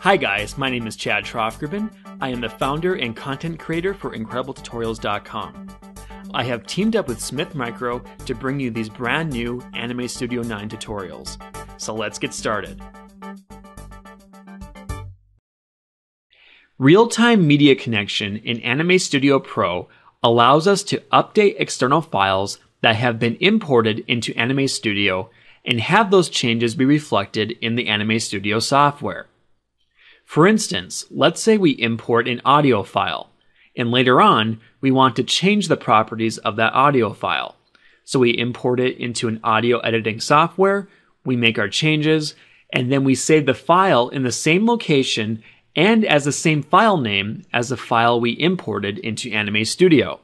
Hi guys, my name is Chad Troftgruben. I am the founder and content creator for IncredibleTutorials.com. I have teamed up with Smith Micro to bring you these brand new Anime Studio 9 tutorials. So let's get started. Real-time media connection in Anime Studio Pro allows us to update external files that have been imported into Anime Studio and have those changes be reflected in the Anime Studio software. For instance, let's say we import an audio file, and later on, we want to change the properties of that audio file. So we import it into an audio editing software, we make our changes, and then we save the file in the same location and as the same file name as the file we imported into Anime Studio.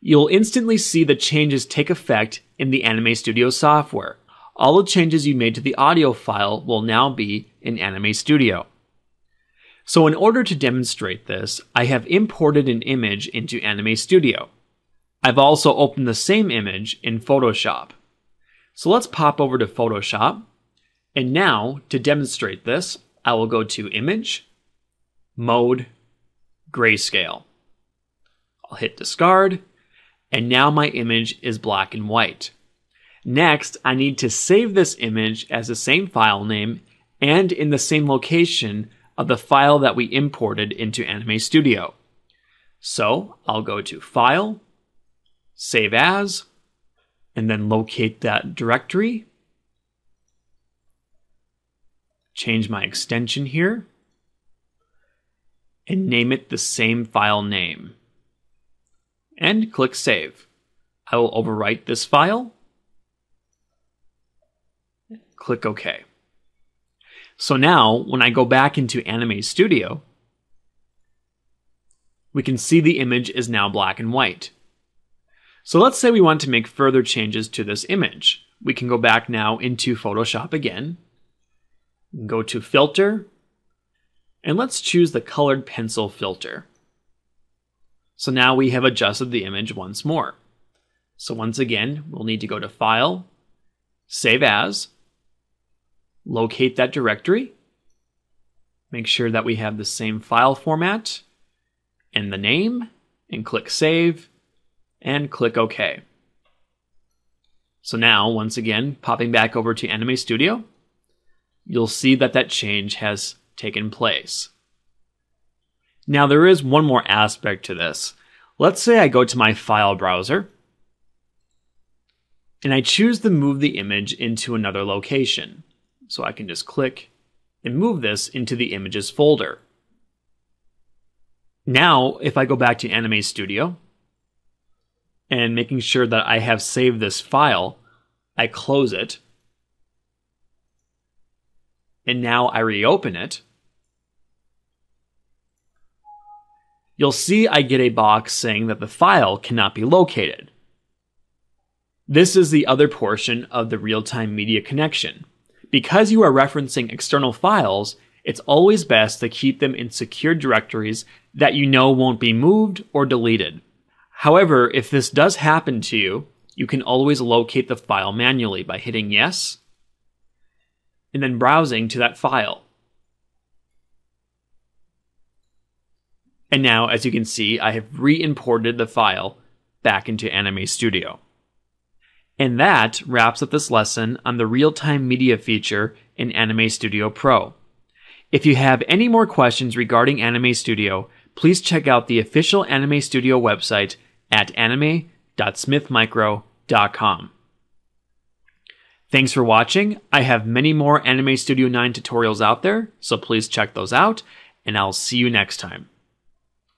You'll instantly see the changes take effect in the Anime Studio software. All the changes you made to the audio file will now be in Anime Studio. So in order to demonstrate this, I have imported an image into Anime Studio. I've also opened the same image in Photoshop. So let's pop over to Photoshop. And now, to demonstrate this, I will go to Image, Mode, Grayscale. I'll hit Discard, and now my image is black and white. Next, I need to save this image as the same file name and in the same location of the file that we imported into Anime Studio. So I'll go to File, Save As, and then locate that directory. Change my extension here and name it the same file name. And click Save. I will overwrite this file. Click OK. So now, when I go back into Anime Studio, we can see the image is now black and white. So let's say we want to make further changes to this image. We can go back now into Photoshop again, go to Filter, and let's choose the Colored Pencil filter. So now we have adjusted the image once more. So once again, we'll need to go to File, Save As, locate that directory, make sure that we have the same file format and the name, and click Save, and click OK. So now, once again, popping back over to Anime Studio, you'll see that that change has taken place. Now, there is one more aspect to this. Let's say I go to my file browser and I choose to move the image into another location. So I can just click and move this into the images folder. Now, if I go back to Anime Studio and making sure that I have saved this file, I close it. And now I reopen it. You'll see I get a box saying that the file cannot be located. This is the other portion of the real-time media connection. Because you are referencing external files, it's always best to keep them in secure directories that you know won't be moved or deleted. However, if this does happen to you, you can always locate the file manually by hitting yes and then browsing to that file. And now, as you can see, I have re-imported the file back into Anime Studio. And that wraps up this lesson on the real-time media feature in Anime Studio Pro. If you have any more questions regarding Anime Studio, please check out the official Anime Studio website at anime.smithmicro.com. Thanks for watching. I have many more Anime Studio 9 tutorials out there, so please check those out, and I'll see you next time.